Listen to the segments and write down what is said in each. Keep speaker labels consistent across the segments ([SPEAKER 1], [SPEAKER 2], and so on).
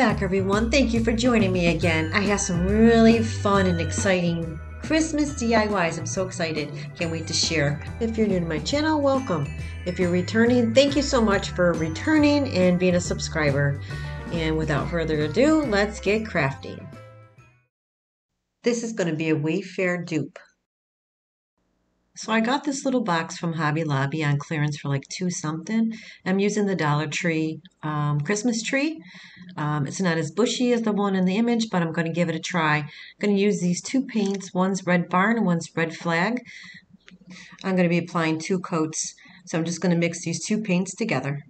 [SPEAKER 1] Back, everyone. Thank you for joining me again. I have some really fun and exciting Christmas DIYs. I'm so excited. Can't wait to share. If you're new to my channel, welcome. If you're returning, thank you so much for returning and being a subscriber. And without further ado, let's get crafting. This is going to be a Wayfair dupe. So I got this little box from Hobby Lobby on clearance for like two something. I'm using the Dollar Tree um, Christmas tree. Um, it's not as bushy as the one in the image, but I'm going to give it a try. I'm going to use these two paints. One's Red Barn and one's Red Flag. I'm going to be applying two coats. So I'm just going to mix these two paints together.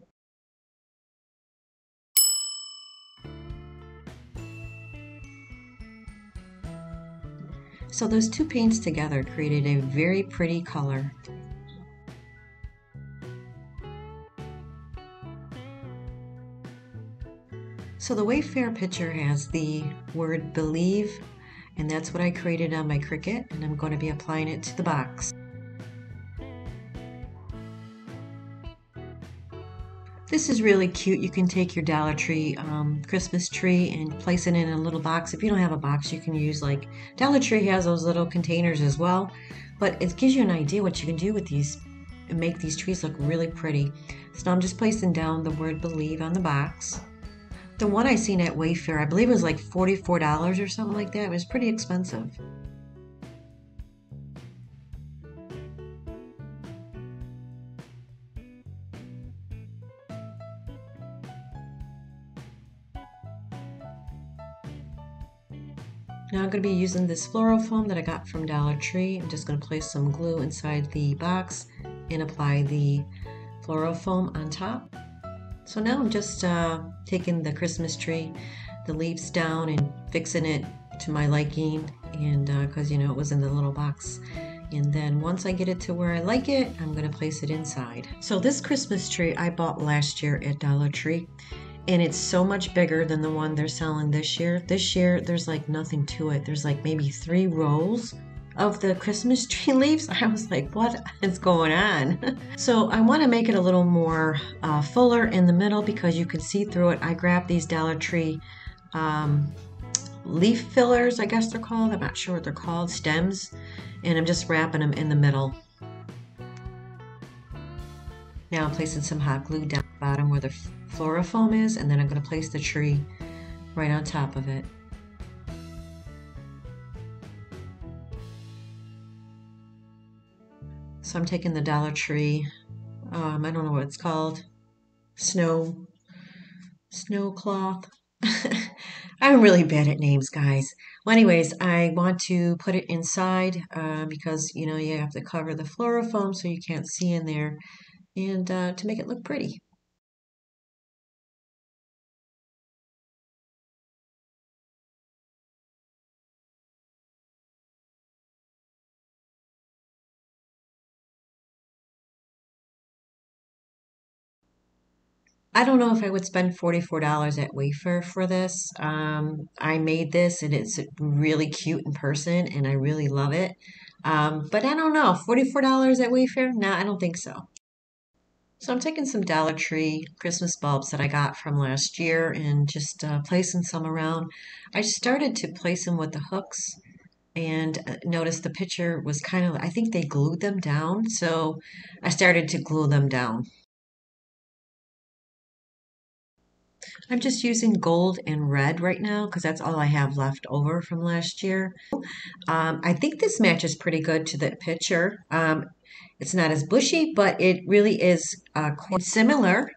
[SPEAKER 1] So those two paints together created a very pretty color. So the Wayfair picture has the word believe and that's what I created on my Cricut and I'm going to be applying it to the box. This is really cute. You can take your Dollar Tree um, Christmas tree and place it in a little box. If you don't have a box, you can use like Dollar Tree has those little containers as well. But it gives you an idea what you can do with these and make these trees look really pretty. So I'm just placing down the word believe on the box. The one I seen at Wayfair, I believe it was like $44 or something like that. It was pretty expensive. Now I'm going to be using this floral foam that I got from Dollar Tree. I'm just going to place some glue inside the box and apply the floral foam on top. So now I'm just uh, taking the Christmas tree, the leaves down and fixing it to my liking and because uh, you know it was in the little box and then once I get it to where I like it I'm going to place it inside. So this Christmas tree I bought last year at Dollar Tree and it's so much bigger than the one they're selling this year. This year, there's like nothing to it. There's like maybe three rows of the Christmas tree leaves. I was like, what is going on? so I want to make it a little more uh, fuller in the middle because you can see through it. I grabbed these Dollar Tree um, leaf fillers, I guess they're called. I'm not sure what they're called, stems, and I'm just wrapping them in the middle. Now I'm placing some hot glue down the bottom where the foam is, and then I'm going to place the tree right on top of it. So I'm taking the Dollar Tree, um, I don't know what it's called, snow, snow cloth. I'm really bad at names, guys. Well, anyways, I want to put it inside uh, because, you know, you have to cover the foam so you can't see in there and uh, to make it look pretty. I don't know if I would spend $44 at Wayfair for this. Um, I made this and it's really cute in person and I really love it. Um, but I don't know, $44 at Wayfair? No, I don't think so. So I'm taking some Dollar Tree Christmas bulbs that I got from last year and just uh, placing some around. I started to place them with the hooks and uh, noticed the picture was kind of, I think they glued them down. So I started to glue them down. I'm just using gold and red right now because that's all I have left over from last year. Um, I think this matches pretty good to the picture. Um, it's not as bushy, but it really is uh, quite similar.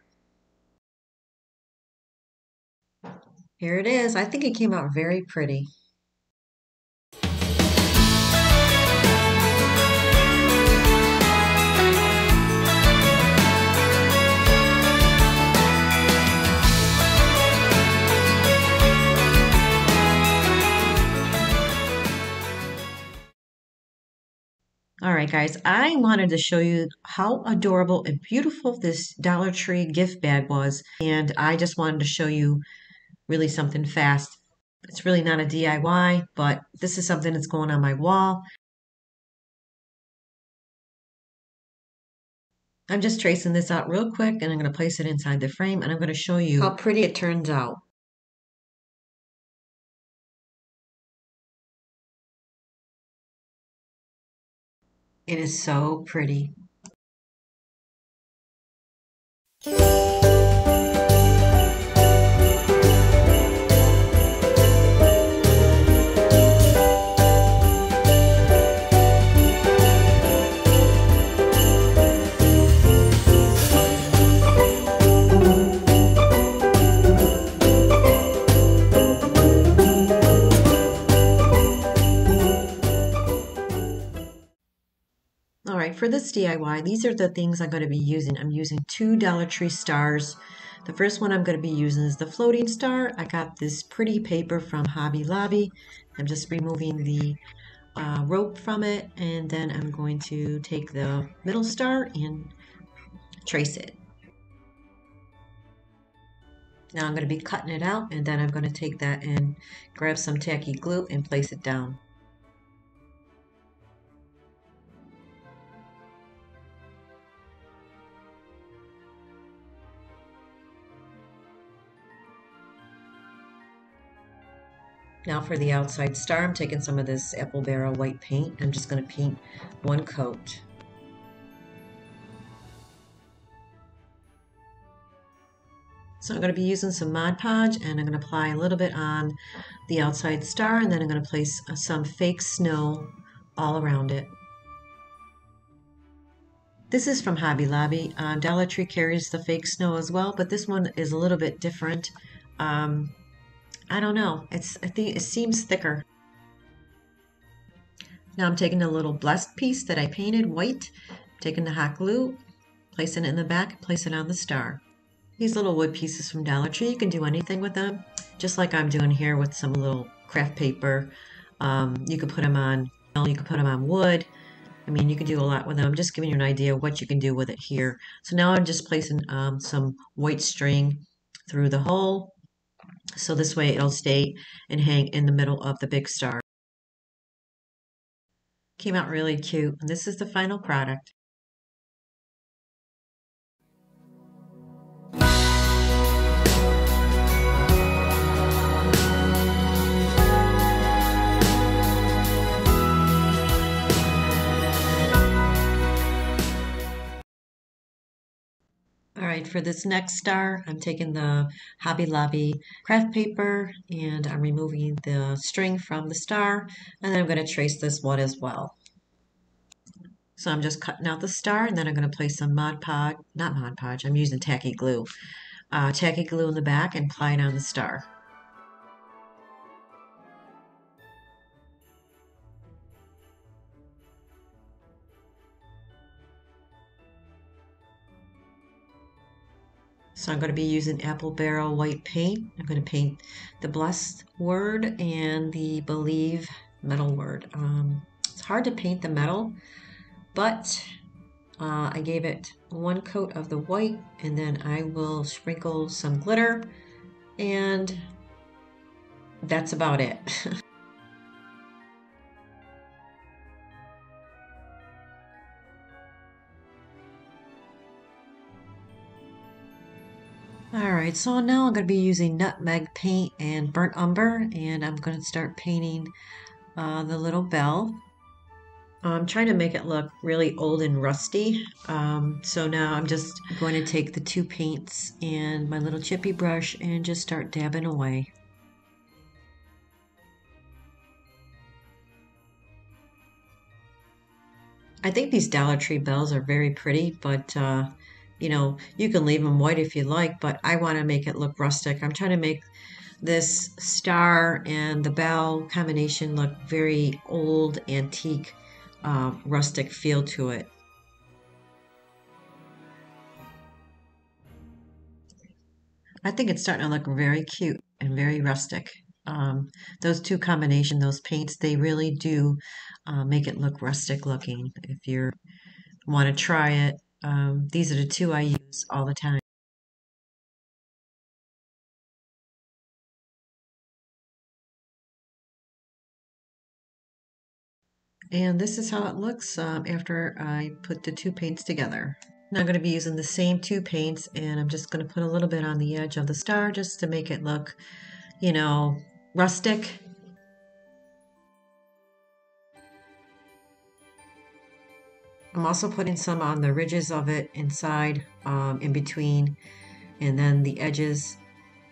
[SPEAKER 1] Here it is. I think it came out very pretty. All right, guys, I wanted to show you how adorable and beautiful this Dollar Tree gift bag was. And I just wanted to show you really something fast. It's really not a DIY, but this is something that's going on my wall. I'm just tracing this out real quick and I'm going to place it inside the frame and I'm going to show you how pretty it turns out. It is so pretty. For this DIY, these are the things I'm going to be using. I'm using two Dollar Tree stars. The first one I'm going to be using is the floating star. I got this pretty paper from Hobby Lobby. I'm just removing the uh, rope from it, and then I'm going to take the middle star and trace it. Now I'm going to be cutting it out, and then I'm going to take that and grab some tacky glue and place it down. Now for the outside star, I'm taking some of this Apple Barrel white paint. I'm just going to paint one coat. So I'm going to be using some Mod Podge and I'm going to apply a little bit on the outside star and then I'm going to place some fake snow all around it. This is from Hobby Lobby. Uh, Dollar Tree carries the fake snow as well, but this one is a little bit different. Um, I don't know. It's I think it seems thicker. Now I'm taking a little blessed piece that I painted white, taking the hot glue, placing it in the back, placing it on the star. These little wood pieces from Dollar Tree, you can do anything with them, just like I'm doing here with some little craft paper. Um, you can put them on, you can put them on wood. I mean, you can do a lot with them. I'm just giving you an idea what you can do with it here. So now I'm just placing um, some white string through the hole so this way it'll stay and hang in the middle of the big star. Came out really cute. And this is the final product. All right, for this next star, I'm taking the Hobby Lobby craft paper and I'm removing the string from the star and then I'm going to trace this one as well. So I'm just cutting out the star and then I'm going to place some Mod Podge, not Mod Podge, I'm using tacky glue. Uh, tacky glue in the back and apply it on the star. So I'm going to be using Apple Barrel white paint. I'm going to paint the blessed word and the believe metal word. Um, it's hard to paint the metal, but uh, I gave it one coat of the white and then I will sprinkle some glitter and that's about it. Alright, so now I'm going to be using nutmeg paint and burnt umber and I'm going to start painting uh, the little bell. I'm trying to make it look really old and rusty. Um, so now I'm just going to take the two paints and my little chippy brush and just start dabbing away. I think these Dollar Tree bells are very pretty, but uh, you know, you can leave them white if you like, but I want to make it look rustic. I'm trying to make this star and the bell combination look very old, antique, uh, rustic feel to it. I think it's starting to look very cute and very rustic. Um, those two combination, those paints, they really do uh, make it look rustic looking. If you want to try it, um, these are the two I use all the time. And this is how it looks um, after I put the two paints together. Now I'm going to be using the same two paints and I'm just going to put a little bit on the edge of the star just to make it look, you know, rustic I'm also putting some on the ridges of it inside, um, in between, and then the edges,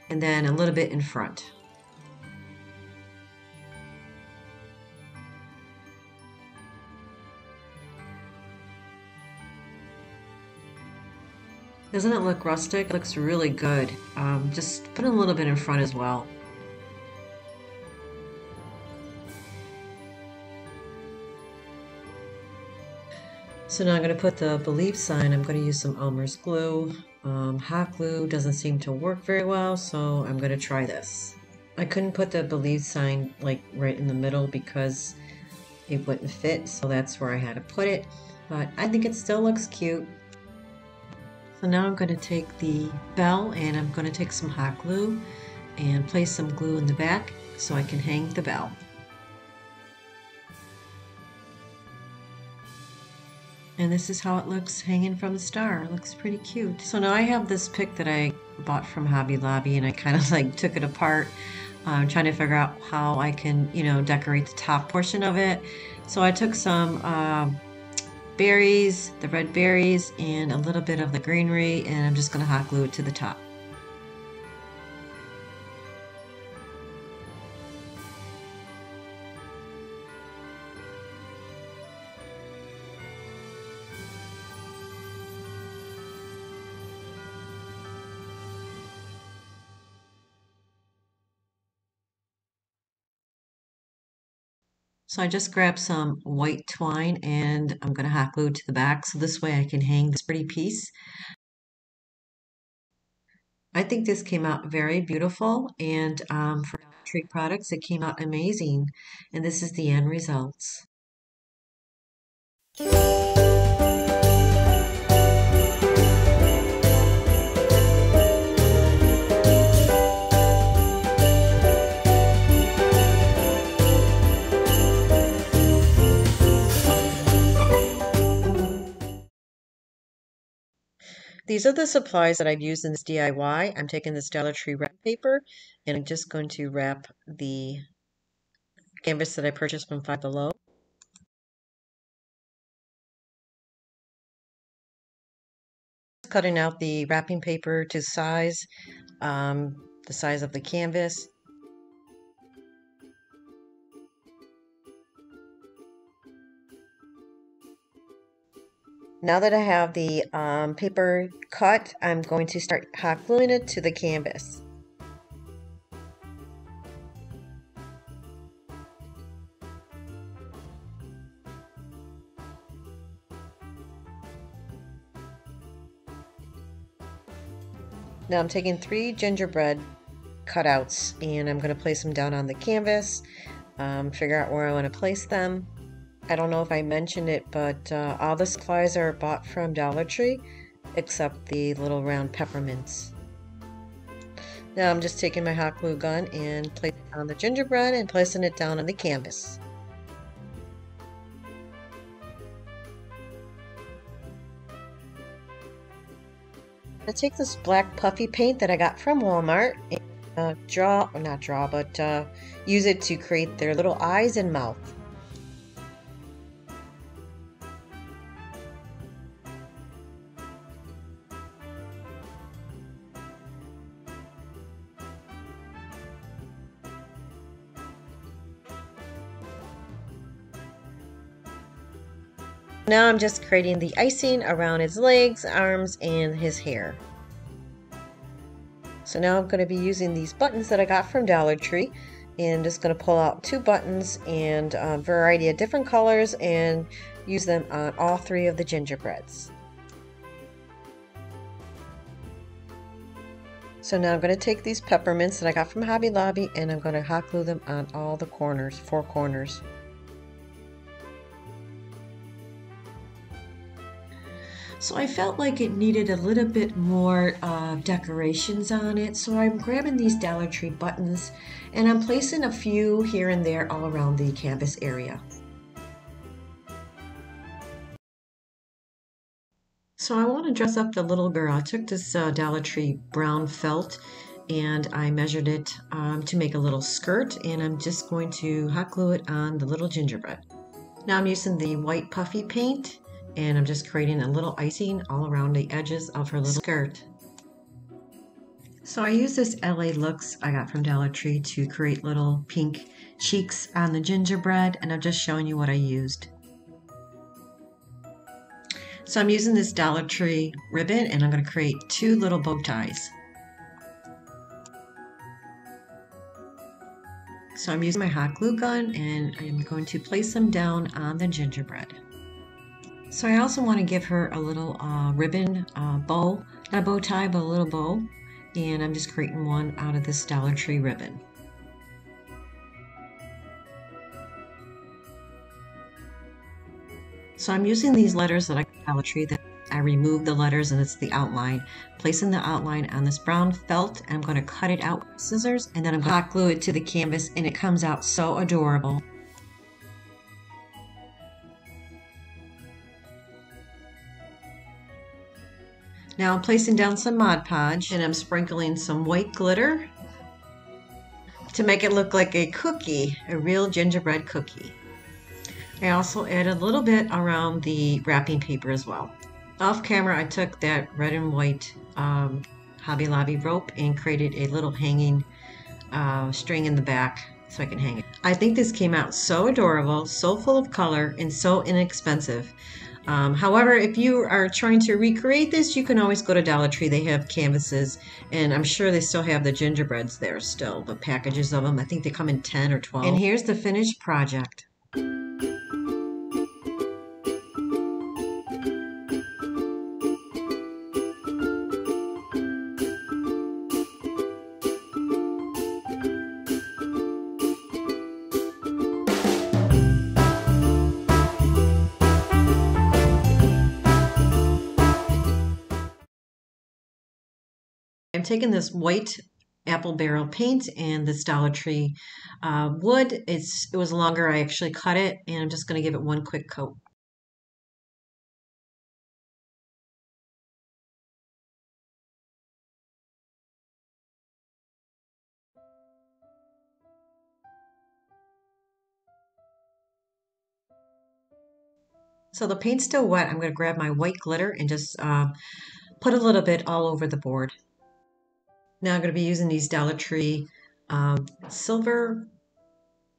[SPEAKER 1] and then a little bit in front. Doesn't it look rustic? It looks really good. Um, just put a little bit in front as well. So now I'm going to put the believe sign. I'm going to use some Elmer's glue. Um, hot glue doesn't seem to work very well, so I'm going to try this. I couldn't put the believe sign like right in the middle because it wouldn't fit, so that's where I had to put it. But I think it still looks cute. So now I'm going to take the bell and I'm going to take some hot glue and place some glue in the back so I can hang the bell. And this is how it looks hanging from the star. It looks pretty cute. So now I have this pick that I bought from Hobby Lobby and I kind of like took it apart. I'm trying to figure out how I can, you know, decorate the top portion of it. So I took some uh, berries, the red berries, and a little bit of the greenery, and I'm just going to hot glue it to the top. So I just grabbed some white twine and I'm going to hot glue to the back so this way I can hang this pretty piece. I think this came out very beautiful and um, for tree products it came out amazing and this is the end results. These are the supplies that I've used in this DIY. I'm taking this Dollar Tree wrap paper and I'm just going to wrap the canvas that I purchased from Five Below. Cutting out the wrapping paper to size, um, the size of the canvas. Now that I have the um, paper cut, I'm going to start hot gluing it to the canvas. Now I'm taking three gingerbread cutouts and I'm going to place them down on the canvas, um, figure out where I want to place them. I don't know if I mentioned it, but uh, all the supplies are bought from Dollar Tree except the little round peppermints. Now I'm just taking my hot glue gun and placing it on the gingerbread and placing it down on the canvas. I take this black puffy paint that I got from Walmart and uh, draw, or not draw, but uh, use it to create their little eyes and mouth. Now I'm just creating the icing around his legs, arms, and his hair. So now I'm going to be using these buttons that I got from Dollar Tree and just going to pull out two buttons and a variety of different colors and use them on all three of the gingerbreads. So now I'm going to take these peppermints that I got from Hobby Lobby and I'm going to hot glue them on all the corners, four corners. So I felt like it needed a little bit more uh, decorations on it. So I'm grabbing these Dollar Tree buttons and I'm placing a few here and there all around the canvas area. So I want to dress up the little girl. I took this uh, Dollar Tree brown felt and I measured it um, to make a little skirt and I'm just going to hot glue it on the little gingerbread. Now I'm using the white puffy paint and I'm just creating a little icing all around the edges of her little skirt. So I use this LA Looks I got from Dollar Tree to create little pink cheeks on the gingerbread and I'm just showing you what I used. So I'm using this Dollar Tree ribbon and I'm going to create two little bow ties. So I'm using my hot glue gun and I'm going to place them down on the gingerbread. So I also want to give her a little uh, ribbon uh, bow, not a bow tie, but a little bow. And I'm just creating one out of this Dollar Tree ribbon. So I'm using these letters that I got Dollar Tree that I removed the letters and it's the outline. Placing the outline on this brown felt and I'm going to cut it out with scissors and then I'm going to hot glue it to the canvas and it comes out so adorable. Now I'm placing down some Mod Podge and I'm sprinkling some white glitter to make it look like a cookie, a real gingerbread cookie. I also added a little bit around the wrapping paper as well. Off camera, I took that red and white um, Hobby Lobby rope and created a little hanging uh, string in the back so I can hang it. I think this came out so adorable, so full of color, and so inexpensive. Um, however, if you are trying to recreate this, you can always go to Dollar Tree. They have canvases, and I'm sure they still have the gingerbreads there still, the packages of them. I think they come in 10 or 12. And here's the finished project. I'm taking this white apple barrel paint and this Dollar Tree uh, wood. It's It was longer. I actually cut it and I'm just going to give it one quick coat. So the paint's still wet. I'm going to grab my white glitter and just uh, put a little bit all over the board. Now I'm going to be using these Dollar Tree um, silver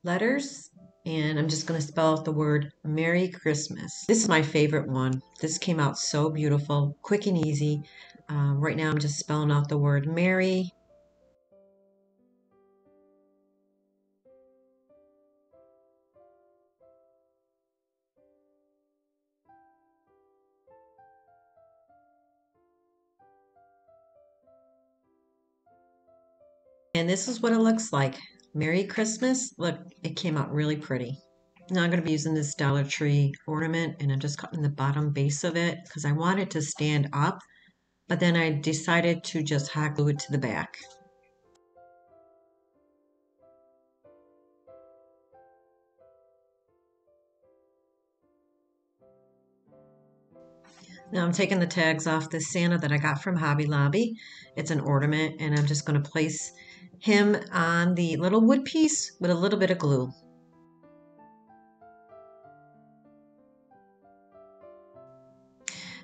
[SPEAKER 1] letters and I'm just going to spell out the word Merry Christmas. This is my favorite one. This came out so beautiful, quick and easy. Um, right now I'm just spelling out the word Merry And this is what it looks like. Merry Christmas. Look, it came out really pretty. Now I'm going to be using this Dollar Tree ornament and I'm just cutting the bottom base of it because I want it to stand up. But then I decided to just hot glue it to the back. Now I'm taking the tags off this Santa that I got from Hobby Lobby. It's an ornament and I'm just going to place him on the little wood piece with a little bit of glue.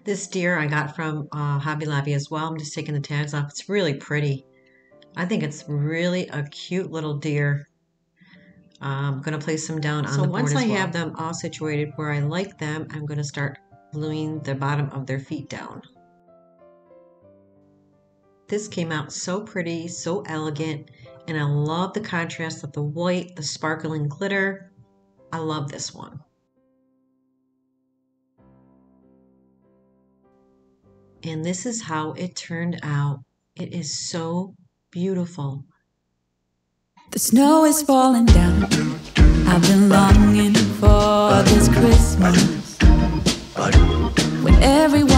[SPEAKER 1] This deer I got from uh, Hobby Lobby as well. I'm just taking the tags off. It's really pretty. I think it's really a cute little deer. I'm going to place them down on so the board once I well. have them all situated where I like them, I'm going to start gluing the bottom of their feet down. This came out so pretty, so elegant, and I love the contrast of the white, the sparkling glitter. I love this one. And this is how it turned out. It is so beautiful.
[SPEAKER 2] The snow is falling down. I've been longing for this Christmas when everyone's around.